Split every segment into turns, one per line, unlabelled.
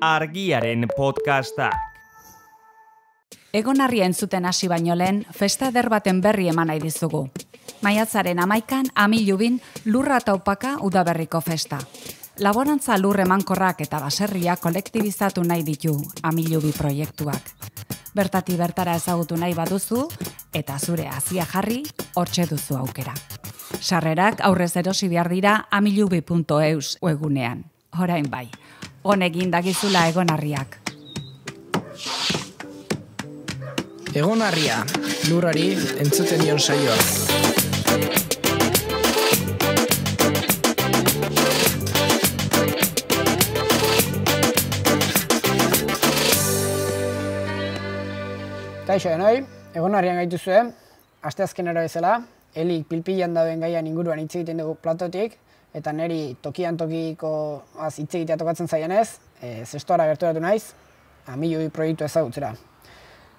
argiaren podcasta.
Egonarria entzuten hasi baino lehen, festa eder baten berri eman nahi dizugu. Maiatzaren amaikan, amilubin, lurra eta opaka udaberriko festa. Laborantza lur emankorrak eta baserria kolektibizatu nahi ditu amilubi proiektuak. Bertati bertara ezagutu nahi baduzu, eta zure hasia jarri, hortxe duzu aukera. Sarrerak aurrez erosi behar dira amilubi.eus uegunean. Horain bai, honegin dagizula egonarriak.
Egonarria, lurrari entzuten dion saioa.
Kaixo denoi, egonarrian gaitu zuen, aste azkenero bezala, helik pilpilan dauden gaian inguruan hitz egiten dugu platotik, eta neri tokian tokiko az hitz egitea tokatzen zaienez, e, zestoara gerturatu naiz, Amilubi proiektu ezagutzera.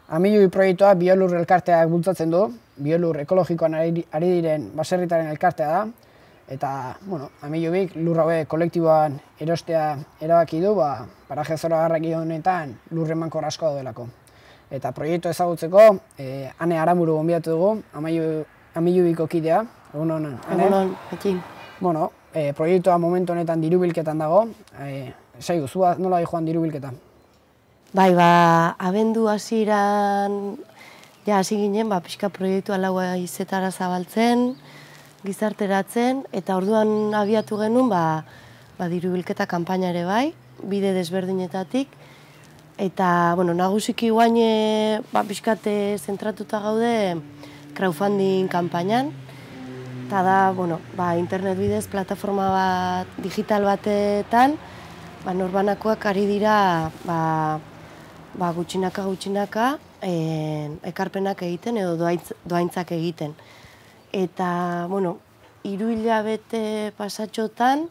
Amilubi proiektua biolur elkarteak bultzatzen du, biolur ekologikoan ari, ari diren baserritaren elkartea da, eta, bueno, Amilubik lur haue kolektiboan erostea erabaki du, ba, paraje zoragarrak honetan lur emankor asko daudelako. Eta proiektu ezagutzeko, eh, ane aramuru gonbidatu dugu, amilubiko kidea, egun honen. Ane?
Egunon, ekin.
Bueno, eh, proiektua momentu honetan dirubilketan dago, eh, saigu, zua nola joan dirubilketan?
Bai, ba, abendu hasieran ja hasi ginen, ba, pixka proiektu alaua izetara zabaltzen, gizarteratzen, eta orduan abiatu genuen, ba, ba diru bilketa kanpaina ere bai, bide desberdinetatik, eta, bueno, nagusiki guain, e, ba, pixkate zentratuta gaude crowdfunding kanpainan, eta da, bueno, ba, internet bidez, plataforma bat, digital batetan, ba, norbanakoak ari dira, ba, ba, gutxinaka gutxinaka e, ekarpenak egiten edo doaintz, doaintzak egiten. Eta, bueno, hiru hilabete pasatxotan,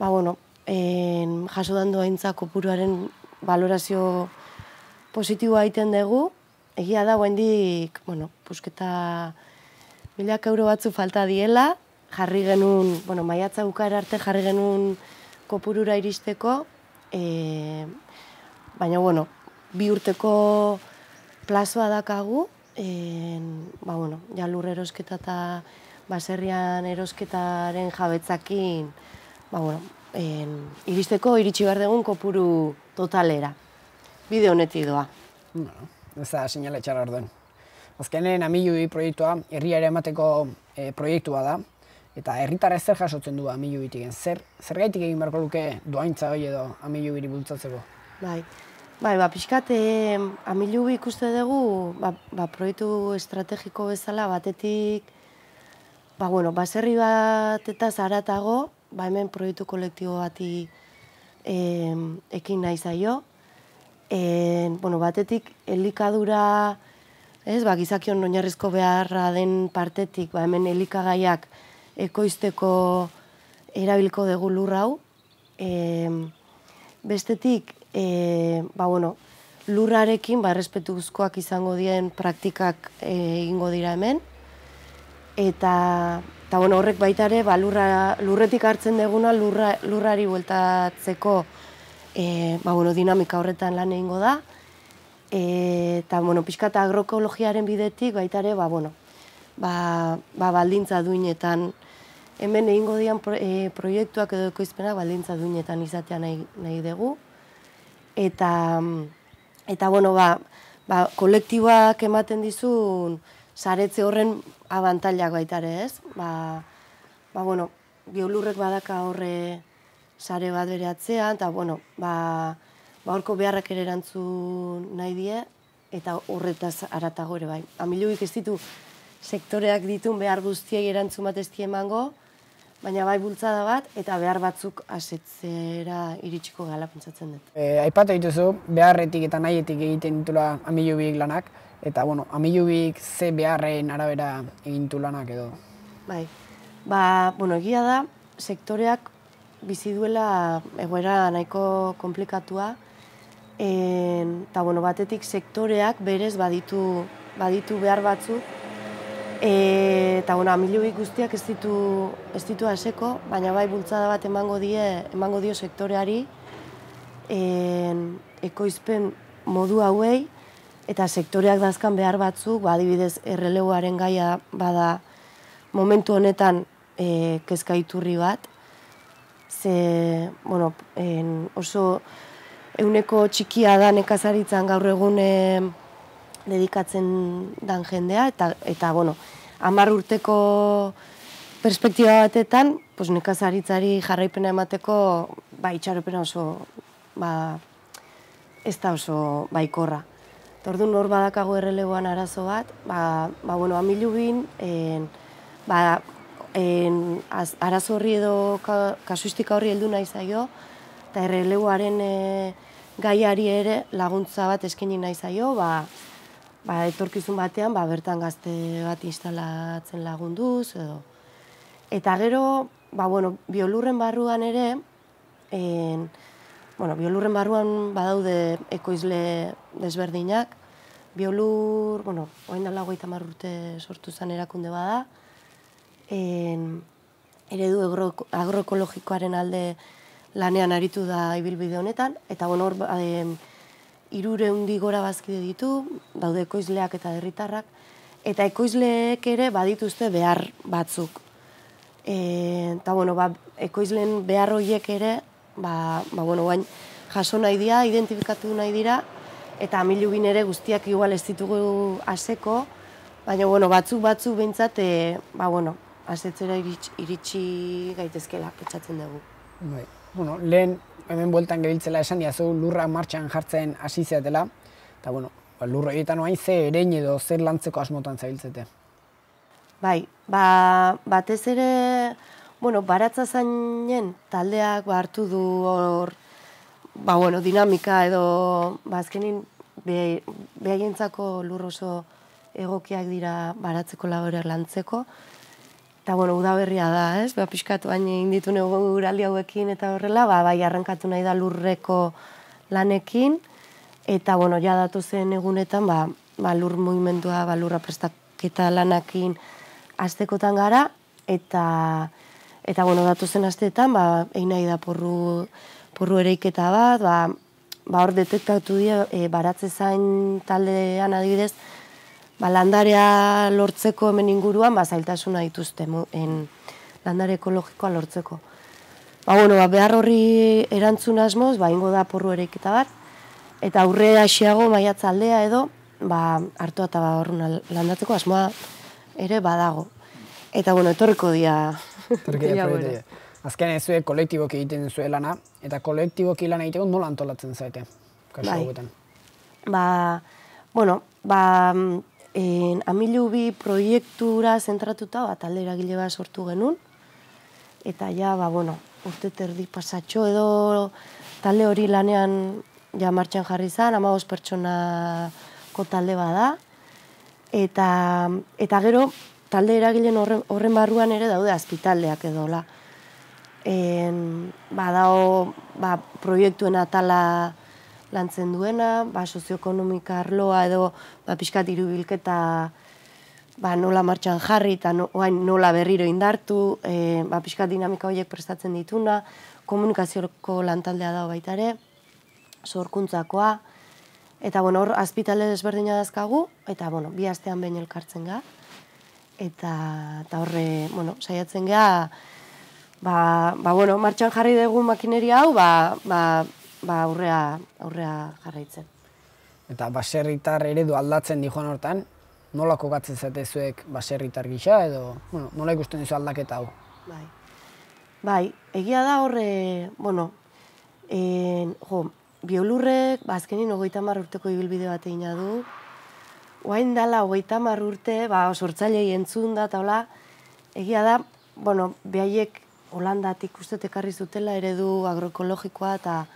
ba, bueno, en, jaso dan doaintza kopuruaren valorazio positiboa egiten dugu, egia da, guendik, bueno, pusketa milak euro batzu falta diela, jarri genuen, bueno, maiatza bukara arte jarri genuen kopurura iristeko, e, baina, bueno, bi urteko plazoa dakagu, en, ba, bueno, ja lur erosketa eta baserrian erosketaren jabetzakin, ba, bueno, en, iristeko iritsi behar dugun kopuru totalera. Bide honetik doa.
Bueno, ez da sinale txarra orduen. Azkenen Amilubi proiektua herriare emateko eh, proiektua da, eta herritarra zer jasotzen du Amilubitik. Zer, zer gaitik egin beharko luke doaintza hori edo Amilubiri bultzatzeko?
Bai, bai, ba, pixkat, eh, amilubi ikuste dugu, ba, ba, proiektu estrategiko bezala batetik, ba, bueno, baserri bat eta zaratago, ba, hemen proiektu kolektibo bati eh, ekin nahi zaio. Eh, bueno, batetik, elikadura, ez, ba, gizakion oinarrizko beharra den partetik, ba, hemen elikagaiak ekoizteko erabilko dugu lur hau. Eh, bestetik, e, ba, bueno, lurrarekin ba, errespetuzkoak izango dien praktikak e, egingo dira hemen. Eta, eta bueno, horrek baita ere, ba, lurra, lurretik hartzen deguna lurra, lurrari bueltatzeko e, ba, bueno, dinamika horretan lan egingo da. Eta, bueno, pixka eta agroekologiaren bidetik baita ere, ba, bueno, ba, ba, baldintza duinetan hemen egingo dian pro, e, proiektuak edo ekoizpenak baldintza duinetan izatea nahi, nahi dugu. Eta, eta bueno, ba, ba, kolektiboak ematen dizun saretze horren abantailak baita ere, ez? Ba, ba, bueno, biolurrek badaka horre sare bat bere atzean, eta, bueno, ba, ba horko beharrak ere erantzun nahi die, eta horretaz aratago ere bai. Amiluik ez ditu sektoreak ditun behar guztiei erantzun bat ez emango, baina bai bultzada bat, eta behar batzuk asetzera iritsiko gala pentsatzen dut.
E, aipatu dituzu, beharretik eta nahietik egiten ditula Amilubik lanak, eta bueno, Amilubik ze beharren arabera egin lanak edo.
Bai, ba, bueno, egia da, sektoreak bizi duela egoera nahiko komplikatua, eta bueno, batetik sektoreak berez baditu, baditu behar batzuk, E, eta bueno, amilubik guztiak ez ditu, ez ditu haseko, baina bai bultzada bat emango die, emango dio sektoreari en, ekoizpen modu hauei, eta sektoreak dazkan behar batzuk, ba, adibidez, erreleuaren gaia bada momentu honetan e, kezka iturri bat, ze, bueno, en, oso euneko txikia da nekazaritzan gaur egun e, dedikatzen dan jendea, eta, eta bueno, amar urteko perspektiba batetan, pues, nekazaritzari jarraipena emateko, ba, itxaropena oso, ba, ez da oso baikorra. Tordu nor badakago erreleboan arazo bat, ba, ba bueno, amilubin, en, ba, en, az, arazo horri edo ka, kasuistika horri heldu nahi zaio, eta erreleboaren e, gaiari ere laguntza bat eskaini nahi zaio, ba, ba, etorkizun batean, ba, bertan gazte bat instalatzen lagunduz, edo. Eta gero, ba, bueno, biolurren barruan ere, en, bueno, biolurren barruan badaude ekoizle desberdinak. Biolur, bueno, oain dala goita urte sortu zen erakunde bada. En, eredu agroekologikoaren alde lanean aritu da ibilbide honetan. Eta bueno, hor, e, irure hundi gora bazkide ditu, daude ekoizleak eta herritarrak. Eta ekoizleek ere badituzte behar batzuk. E, eta bueno, ba, ekoizleen behar horiek ere ba, ba bueno, bain, jaso nahi dira, identifikatu nahi dira, eta amilu ere guztiak igual ez ditugu aseko, baina bueno, batzuk batzuk behintzat, e, ba, bueno, asetzera iritsi, iritsi gaitezkela, petxatzen dugu.
Bai. Bueno, lehen, hemen bueltan gebiltzela esan diazu lurra martxan jartzen hasi zeatela, eta bueno, ba, lurra egiten oain ze erein edo zer lantzeko asmotan zabiltzete.
Bai, ba, batez ere, bueno, baratza zainen taldeak ba, hartu du hor, ba, bueno, dinamika edo, ba, azkenin, behaientzako lur oso egokiak dira baratzeko laboreak lantzeko. Eta, bueno, udaberria da, ez? Ba, pixkatu baina inditu uraldi hauekin eta horrela, ba, bai, arrankatu nahi da lurreko lanekin. Eta, bueno, ja datu zen egunetan, ba, ba lur mugimendua, ba, lurra prestaketa lanakin aztekotan gara. Eta, Eta, bueno, datu zen asteetan, ba, egin nahi da porru, porru ereiketa bat, ba, ba hor detektatu dira, e, baratze zain taldean adibidez, ba, landarea lortzeko hemen inguruan, ba, zailtasuna dituzte, en, landare ekologikoa lortzeko. Ba, bueno, ba, behar horri erantzun asmoz, ba, ingo da porru ereiketa bat, eta aurre asiago maiatza aldea edo, ba, hartu eta ba, horren landatzeko asmoa ere badago. Eta, bueno, etorriko dia
Azken ez zuek kolektiboki egiten zuen lana, eta kolektiboki lan egiteko nola antolatzen zaite? Bai.
Ba, bueno, ba, en, amilu bi proiektura zentratuta, ba, talde eragile bat sortu genuen, eta ja, ba, bueno, urte terdi pasatxo edo talde hori lanean ja martxan jarri zen, ama pertsonako talde bada, eta, eta gero talde eragilen horren, horren barruan ere daude azpitaldeak edo la. En, ba, dao, ba, proiektuen atala lantzen duena, ba, sozioekonomika arloa edo ba, pixkat irubilketa ba, nola martxan jarri eta no, nola berriro indartu, e, ba, pixkat dinamika horiek prestatzen dituna, komunikazioko lantaldea dago baita ere, sorkuntzakoa, eta bueno, hor azpitalde desberdina dazkagu, eta bueno, bi astean behin elkartzen ga eta, eta horre, bueno, saiatzen geha, ba, ba, bueno, martxan jarri dugu makineria hau, ba, ba, ba aurrea, aurrea jarraitzen.
Eta baserritar eredu aldatzen dijoan hortan, nola kokatzen zate zuek baserritar gisa, edo bueno, nola ikusten dizu aldaketa hau?
Bai, bai egia da horre, bueno, en, jo, biolurrek, ba, azkenin ogoita urteko ibilbide bat egin du, Oain dala, hogeita urte, ba, sortzailei entzun da, eta hola, egia da, bueno, behaiek Holandatik uste ekarri zutela eredu agroekologikoa eta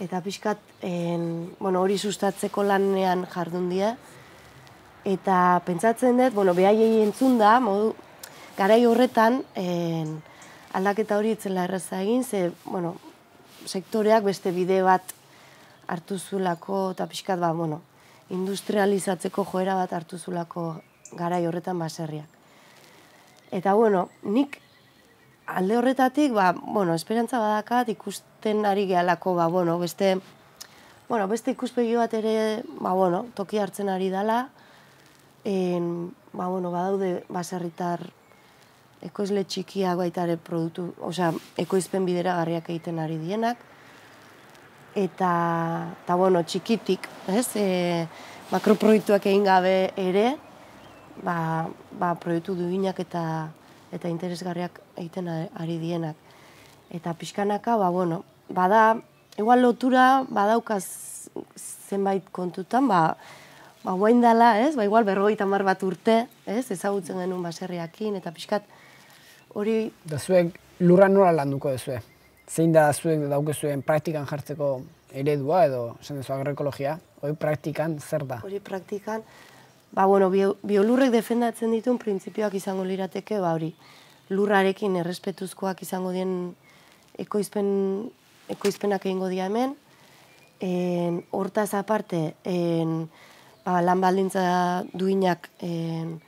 eta pixkat en, bueno, hori sustatzeko lanean jardun dira. Eta pentsatzen dut, bueno, behaiei entzun da, modu, garai horretan en, aldaketa hori itzela erraza egin, ze, bueno, sektoreak beste bide bat hartu zulako eta pixkat, ba, bueno, industrializatzeko joera bat hartu zulako garai horretan baserriak. Eta bueno, nik alde horretatik, ba, bueno, esperantza badakat ikusten ari gehalako, ba, bueno, beste, bueno, beste ikuspegi bat ere, ba, bueno, toki hartzen ari dala, en, ba, bueno, badaude baserritar ekoizle txikiak baita ere produktu, osea, ekoizpen bidera garriak egiten ari dienak, eta, eta bueno, txikitik, ez, e, makroproiektuak egin gabe ere, ba, ba proiektu duinak eta eta interesgarriak egiten ari dienak. Eta pixkanaka, ba, bueno, bada, igual lotura badaukaz zenbait kontutan, ba, ba guain dela, ez? Ba, igual berrogeita mar bat urte, ez? Ezagutzen genuen baserriakin, eta pixkat hori...
Da zuek lurra nola landuko duzue? Zein da zuek daukezuen praktikan jartzeko eredua edo, esan duzu, agroekologia? Hori praktikan zer da?
Hori praktikan, ba, bueno, biolurrek defendatzen dituen printzipioak izango lirateke, ba, hori, lurrarekin errespetuzkoak izango dien ekoizpen, ekoizpenak egingo dia hemen, en, hortaz aparte, en, ba, lan baldintza duinak en,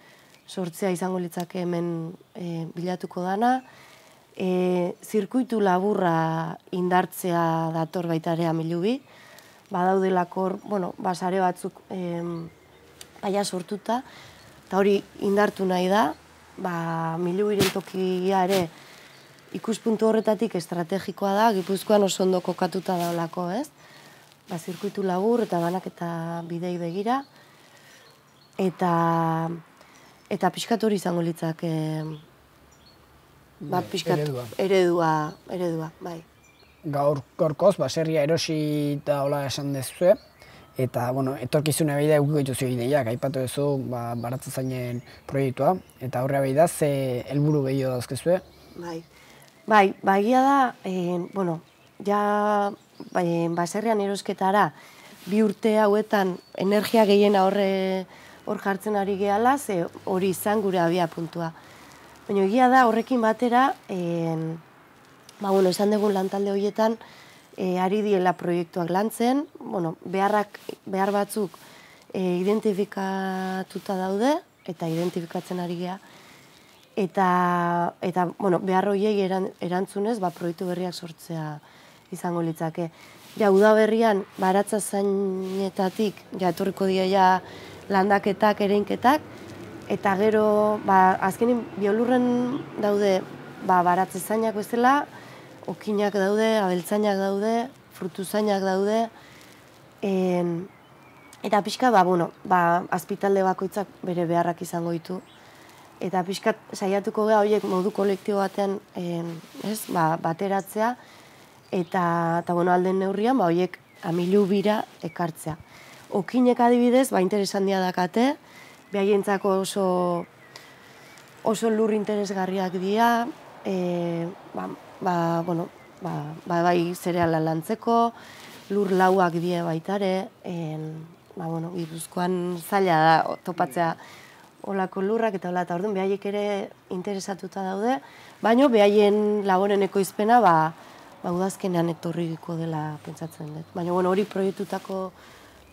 sortzea izango litzake hemen e, bilatuko dana, e, zirkuitu laburra indartzea dator baita ere amilubi, badaudelako, bueno, basare batzuk em, aia sortuta, eta hori indartu nahi da, ba, milu tokia ere ikuspuntu horretatik estrategikoa da, gipuzkoan oso ondo kokatuta daulako, ez? Ba, zirkuitu labur eta banak eta bidei begira, eta eta pixkat hori izango litzak e, ba, pixkat eredua. eredua, eredua, bai.
Gaur, gaurkoz, baserria erosi eta hola esan dezue, eta, bueno, etorkizune behida eguko dituzu ideiak, aipatu duzu, ba, baratza zainen proiektua, eta aurrea behida, ze helburu gehiago dauzkezue?
Bai, bai, bai, da, eh, bueno, ja, bai, baserrian erosketara, bi urte hauetan energia gehiena horre hor jartzen ari gehala, ze hori izan gure abia puntua. Baina egia da horrekin batera, en, ba, bueno, esan dugun lantalde horietan, e, ari diela proiektuak lantzen, bueno, beharrak, behar batzuk e, identifikatuta daude, eta identifikatzen ari gea, eta, eta bueno, behar horiei eran, erantzunez, ba, proiektu berriak sortzea izango litzake. Ja, uda berrian, baratza zainetatik, ja, etorriko dira ja landaketak, ereinketak, eta gero, ba, azkenin, biolurren daude, ba, baratze zainak bezala, okinak daude, abeltzainak daude, frutuzainak daude, en, eta pixka, ba, bueno, ba, azpitalde bakoitzak bere beharrak izango ditu. Eta pixka, saiatuko geha horiek modu kolektibo batean en, ez, ba, bateratzea, eta, eta bueno, alden neurrian, ba, horiek amilu bira ekartzea. Okinek adibidez, ba, interesan dia dakate, behaientzako oso, oso lur interesgarriak dira, e, ba, ba, bueno, ba, ba, bai zereala lantzeko, lur lauak die baitare, en, ba, bueno, gipuzkoan zaila da topatzea olako lurrak eta hola, eta orduan behaiek ere interesatuta daude, baino behaien laboren ekoizpena, ba, ba, udazkenean etorriko dela pentsatzen dut. Baina, bueno, hori proiektutako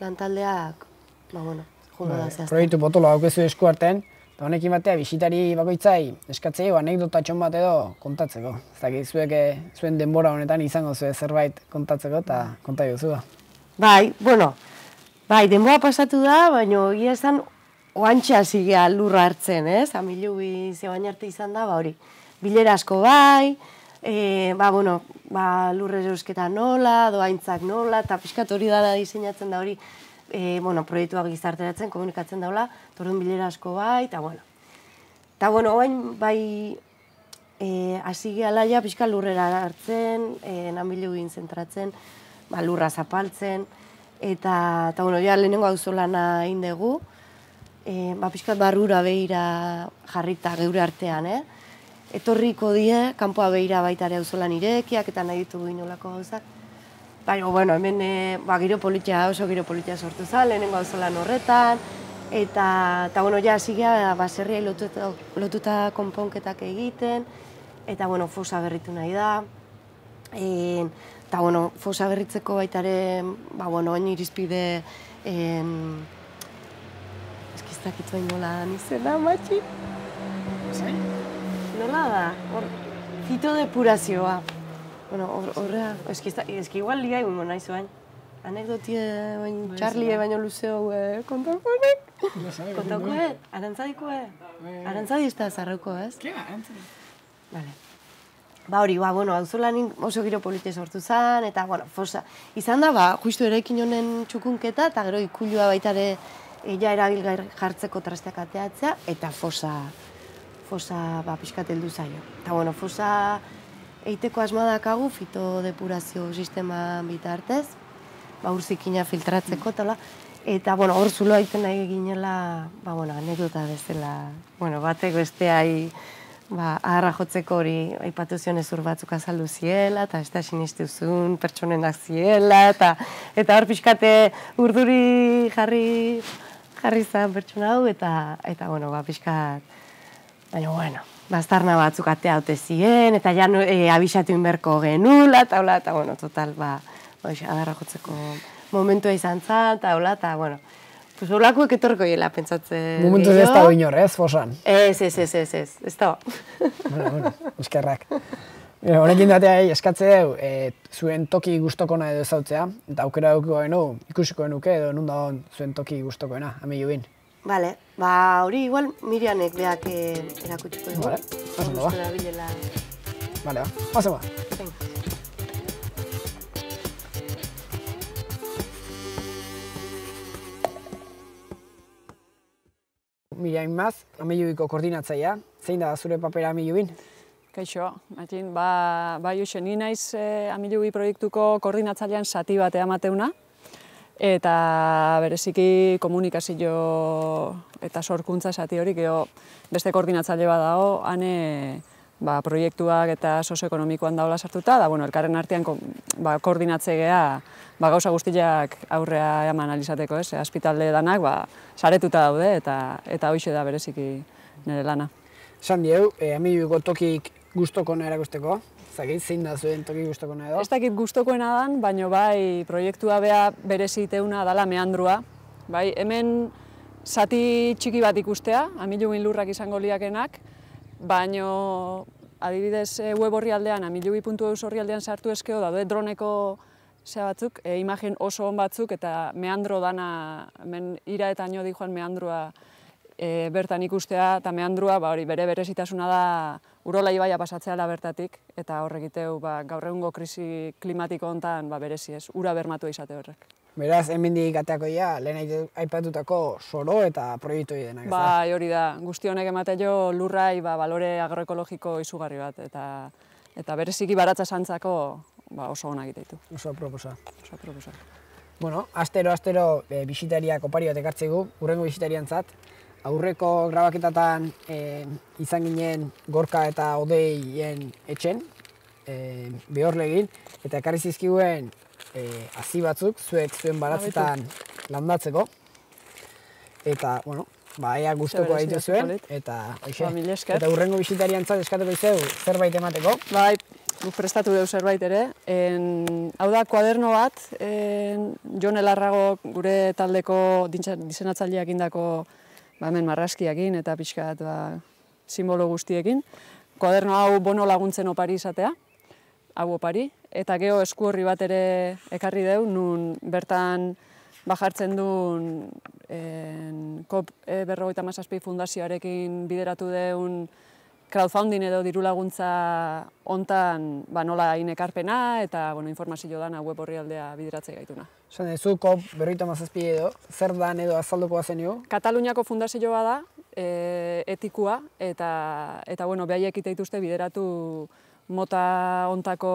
lantaldeak, ba, bueno, jungo da bai, zehazten.
Proiektu potolo haukezu esku artean, Eta honekin batea, bisitari bakoitzai eskatzei, anekdota txon bat edo kontatzeko. Ez zuek eh, zuen denbora honetan izango zuen zerbait kontatzeko eta konta duzu
Bai, bueno, bai, denbora pasatu da, baina gira esan oantxe hasi lurra hartzen, ez? Amilu bi zebain arte izan da, ba hori, bilera asko bai, e, ba, bueno, ba, lurre eusketa nola, doaintzak nola, eta piskat hori dara diseinatzen da hori, e, bueno, proiektuak gizarteratzen, komunikatzen daula, torren bilera asko bai, eta bueno. Eta bueno, oain bai e, hasi gehala pixka lurrera hartzen, e, nanbilu zentratzen, ba, lurra zapaltzen, eta, eta bueno, ja lehenengo hau zolana egin dugu, e, ba, pixka barrura behira jarrita geure artean, eh? Etorriko die, kanpoa behira baita ere hau irekiak, eta nahi ditugu inolako gauzak. Baina, bueno, hemen e, ba, giro politia, oso giro politia sortu za, lehenengo hau horretan, eta, eta bueno, ja, zigea, baserriai lotuta, lotuta konponketak egiten, eta, bueno, fosa berritu nahi da, e, eta, bueno, fosa berritzeko baitare, ba, bueno, hain irizpide, en, eskiztak ituain nola nizena, matxi?
Zain?
Nola da? Hor, Fito depurazioa. Bueno, hor- horrea, eski, igual ligai gumo naiz bain. Anekdotie bain, Charlie baino luzeo eh, kontako honek. Kontako eh, arantzadiko eh. Arantzadi ez da zarroko, ez? Vale. Ba hori, ba, bueno, auzolanin oso giro polite sortu zen, eta, bueno, fosa. Izan da, ba, justu eraikin honen txukunketa, eta gero ikulua baitare ja erabilgai jartzeko trasteak ateatzea, eta fosa, fosa, ba, pixkat heldu zaio. Eta, bueno, fosa eiteko asma dakagu fitodepurazio sistema bitartez, ba, urzikina filtratzeko, eta hola. Eta, bueno, hor zulo aiten nahi ginela, ba, bueno, anekdota bezala, bueno, batek besteai, ba, aharra jotzeko hori aipatu zion ezur batzuk azaldu ziela, eta ez da sinistuzun pertsonenak ziela, eta, eta hor pixkate urduri jarri, jarri zan pertsona hau, eta, eta bueno, ba, pixkat, baina, bueno, bastarna batzuk atea haute ziren, eta ja e, abisatu inberko genula, eta hola, eta, bueno, total, ba, ba, agarra jotzeko momentua izan zen, eta hola, eta, bueno, pues holakoek etorko hiela pentsatzen.
Momentu ez da inor, ez, fosan.
Ez, ez, ez, ez, ez, ez da.
bueno, bueno, eskerrak. Gero, Honekin datea eskatze dugu, e, zuen toki gustokona edo ezautzea, eta aukera duko genu, ikusiko genuke edo nun dagoen zuen toki gustokoena, amilu bin.
Vale, ba hori igual Mirianek beak eh, erakutsiko dugu.
Vale, oso ba. Bale, ba, paso ba.
Venga.
Miriam Maz, koordinatzaia. Zein da zure papera amilubin?
Kaixo, Matin, ba, bai hoxe, ni naiz e, amilugi proiektuko koordinatzailean sati bat emateuna, eta bereziki komunikazio eta sorkuntza sati hori, gero beste koordinatzaile bat dago, hane ba, proiektuak eta sozioekonomikoan daola sartuta, da, bueno, elkarren artean ko, ba, koordinatze gea, ba, gauza guztiak aurrea eman alizateko, ez, aspitalde danak, ba, saretuta daude, eta eta hoxe da bereziki nire lana.
Esan dieu, e, amilubiko tokik gustokona erakusteko. Zagit, zein da zuen toki gustokona edo?
Ez dakit gustokoena dan, baino bai proiektua bea bereziteuna dala meandrua. Bai, hemen zati txiki bat ikustea, amilugin lurrak izango liakenak, baino adibidez e, web orrialdean, amilugi.eus orrialdean sartu eskeo, daude droneko zea batzuk, e, imagen oso on batzuk, eta meandro dana, hemen ira eta nio joan meandrua e, bertan ikustea, eta meandrua, ba, hori bere berezitasuna da urola ibaia pasatzeala bertatik, eta horrekiteu ba, gaur egungo krisi klimatiko hontan ba, berezi ez, ura bermatu izate horrek.
Beraz, hemendik ateako ja, lehen aipatutako soro eta proiektu denak, ez?
Bai, hori da, guzti honek emate jo lurrai ba, balore agroekologiko izugarri bat, eta eta bereziki baratza santzako ba, oso onak ditu.
Oso proposa.
Oso proposa.
Bueno, astero, astero, e, bisitariak opari bat ekartzegu, urrengo bisitariantzat. Aurreko grabaketatan e, izan ginen gorka eta odeien etxen, e, behorlegin, eta ekarri zizkiguen e, hazi batzuk, zuek zuen baratzetan landatzeko. Eta, bueno, ba, ea guztoko
oso
zuen, eta, hoxe,
Ba,
eta urrengo bisitariantzat eskatuko izeu zerbait emateko.
Bai, guk prestatu dugu zerbait ere. En, hau da, kuaderno bat, en, Jon Elarrago gure taldeko diseinatzaileak indako ba, hemen marraskiakin eta pixkat ba, simbolo guztiekin. Kuaderno hau bono laguntzen opari izatea, hau opari. Eta geho esku horri bat ere ekarri deu, nun bertan bajartzen duen en, COP e, berrogeita mazazpi fundazioarekin bideratu deun crowdfunding edo diru laguntza hontan ba, nola egin ekarpena eta bueno, informazio dana web orrialdea bideratzea gaituna.
Esan duzu, kop berroita mazazpi edo, zer dan edo azalduko bazen jo?
Kataluniako fundazioa da, e, etikua, eta, eta bueno, behaiek ite dituzte bideratu mota hontako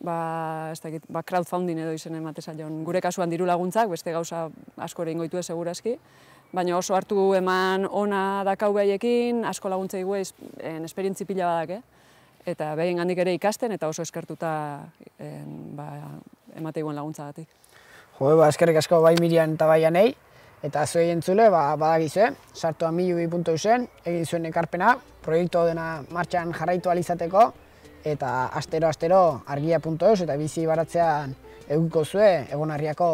ba, ez dakit, ba, crowdfunding edo izen emate zaion. Gure kasuan diru laguntzak, beste gauza asko ere ingoitu segurazki, baina oso hartu eman ona dakau behaiekin, asko laguntza dugu en, esperientzi pila badak, eta behin gandik ere ikasten, eta oso eskertuta en, ba, emate iguen laguntzagatik.
Jo, ba, eskerrik asko bai Mirian eta bai anei, eta zuei entzule, ba, badakizue, sartu amilubi.eusen, egin zuen ekarpena, proiektu dena martxan jarraitu alizateko, eta astero-astero argia.eus eta bizi baratzean eguko zue egonarriako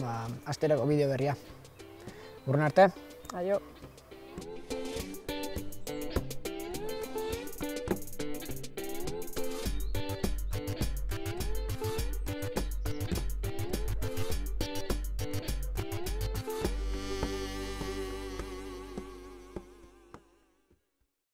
ba, asteroko bideo berria. Urren arte.
Aio.